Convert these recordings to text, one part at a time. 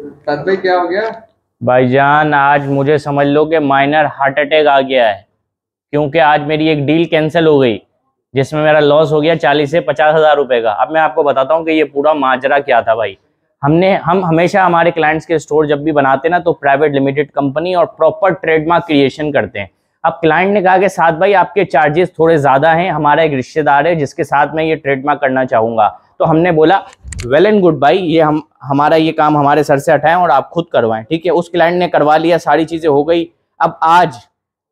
भाई क्या हो गया? भाईजान आज मुझे समझ लो कि माइनर हार्ट अटैक आ गया है। क्योंकि आज मेरी एक डील कैंसिल हो गई, जिसमें मेरा लॉस हो गया चालीस से पचास हज़ार रुपए का। अब मैं आपको बताता हूँ कि ये पूरा माजरा क्या था भाई। हमने, हम हमेशा हमारे क्लाइंट्स के स्टोर जब भी बनाते ना तो प्राइवेट लिमिटेड कंपनी और प्रॉपर ट्रेडमार्क क्रिएशन करते हैं। अब क्लाइंट ने कहा कि, साथ भाई, आपके चार्जेस थोड़े ज़्यादा हैं, हमारा एक रिश्तेदार है जिसके साथ मैं ये ट्रेडमार्क करना चाहूँगा। तो हमने बोला वेल एंड गुड भाई, ये हम, हमारा ये काम हमारे सर से हटाएँ और आप खुद करवाएँ, ठीक है? उस क्लाइंट ने करवा लिया, सारी चीज़ें हो गई। अब आज,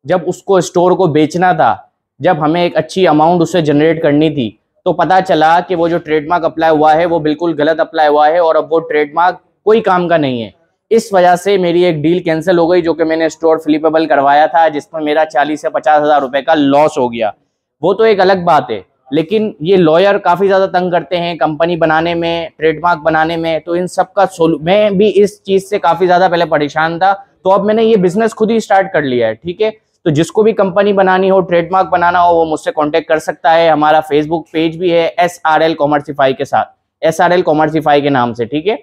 जब उसको स्टोर को बेचना था, जब हमें एक अच्छी अमाउंट उससे जनरेट करनी थी तो पता चला कि वो जो ट्रेडमार्क अप्लाई हुआ है, वो बिल्कुल गलत अप्लाई हुआ है और अब वो ट्रेडमार्क कोई काम का नहीं है। इस वजह से मेरी एक डील कैंसिल हो गई, जो कि मैंने स्टोर फ्लिपेबल करवाया था, जिसमें मेरा चालीस से पचास हज़ार रुपए का लॉस हो गया। वो तो एक अलग बात है लेकिन ये लॉयर काफ़ी ज़्यादा तंग करते हैं कंपनी बनाने में ट्रेडमार्क बनाने में तो इन सब का सोलू मैं भी इस चीज़ से काफ़ी ज़्यादा पहले परेशान था तो अब मैंने ये बिज़नेस खुद ही स्टार्ट कर लिया है, ठीक है? तो जिसको भी कंपनी बनानी हो ट्रेडमार्क बनाना हो, वो मुझसे कांटेक्ट कर सकता है, हमारा फेसबुक पेज भी है एस आर एल कॉमर्सिफाई के साथ एस आर एल कॉमर्सिफाई के नाम से, ठीक है?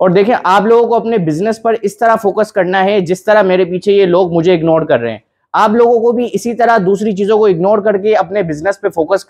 और देखें आप लोगों को अपने बिज़नेस पर इस तरह फोकस करना है, जिस तरह मेरे पीछे ये लोग मुझे इग्नोर कर रहे हैं। आप लोगों को भी इसी तरह दूसरी चीज़ों को इग्नोर करके अपने बिज़नेस पे फोकस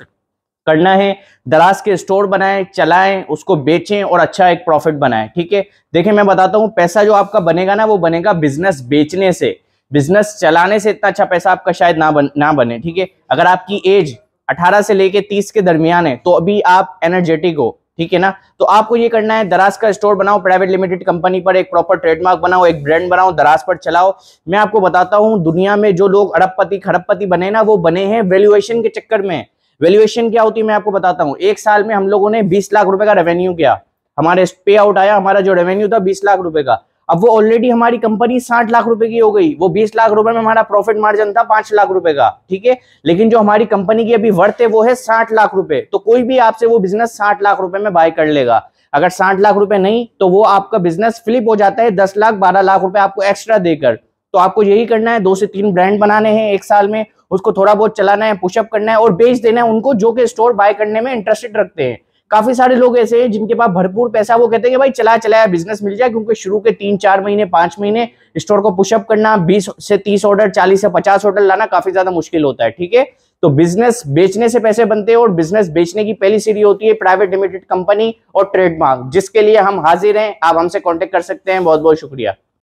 करना है, दराज के स्टोर बनाएँ, चलाएँ, उसको बेचें और अच्छा एक प्रॉफिट बनाएँ, ठीक है? देखें मैं बताता हूँ, पैसा जो आपका बनेगा ना, वो बनेगा बिज़नेस बेचने से। बिज़नेस चलाने से इतना अच्छा पैसा आपका शायद ना बन, ना बने, ठीक है? अगर आपकी एज 18 से लेके 30 के दरमियान है तो अभी आप एनर्जेटिक हो, ठीक है ना? तो आपको ये करना है, दराज का स्टोर बनाओ प्राइवेट लिमिटेड कंपनी पर एक प्रॉपर ट्रेडमार्क बनाओ, एक ब्रांड बनाओ, दराज पर चलाओ। मैं आपको बताता हूँ, दुनिया में जो लोग अरबपति खरबपति बने ना, वो बने हैं वैल्यूएशन के चक्कर में। वैल्यूएशन क्या होती है, मैं आपको बताता हूँ। एक साल में हम लोगों ने बीस लाख रुपए का रेवेन्यू किया। हमारे पे आउट आया, हमारा जो रेवेन्यू था बीस लाख रुपए का। अब वो ऑलरेडी हमारी कंपनी साठ लाख रुपए की हो गई। वो बीस लाख रुपए में हमारा प्रॉफिट मार्जिन था पाँच लाख रुपए का, ठीक है? लेकिन जो हमारी कंपनी की अभी वर्थ है, वो है साठ लाख रुपए। तो कोई भी आपसे वो बिज़नेस साठ लाख रुपए में बाय कर लेगा। अगर साठ लाख रुपए नहीं तो वो आपका बिज़नेस फ्लिप हो जाता है दस लाख, बारह लाख रुपए आपको एक्स्ट्रा देकर। तो आपको यही करना है, दो से तीन ब्रांड बनाने हैं एक साल में। उसको थोड़ा बहुत चलाना है पुशअप करना है और बेच देना है उनको जो कि स्टोर बाय करने में इंटरेस्टेड रखते हैं। काफ़ी सारे लोग ऐसे हैं जिनके पास भरपूर पैसा, वो कहते हैं कि भाई चला चलाया बिज़नेस मिल जाए क्योंकि शुरू के तीन चार महीने, पाँच महीने स्टोर को पुशअप करना, बीस से तीस ऑर्डर चालीस से पचास ऑर्डर लाना काफ़ी ज़्यादा मुश्किल होता है, ठीक है? तो बिज़नेस बेचने से पैसे बनते हैं और बिज़नेस बेचने की पहली सीढ़ी होती है प्राइवेट लिमिटेड कंपनी और ट्रेडमार्क जिसके लिए हम हाजिर हैं, आप हमसे कॉन्टेक्ट कर सकते हैं। बहुत बहुत शुक्रिया।